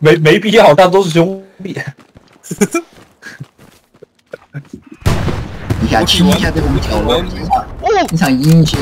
没没必要但都是兄弟。你想亲一下这个五条龙你想阴一下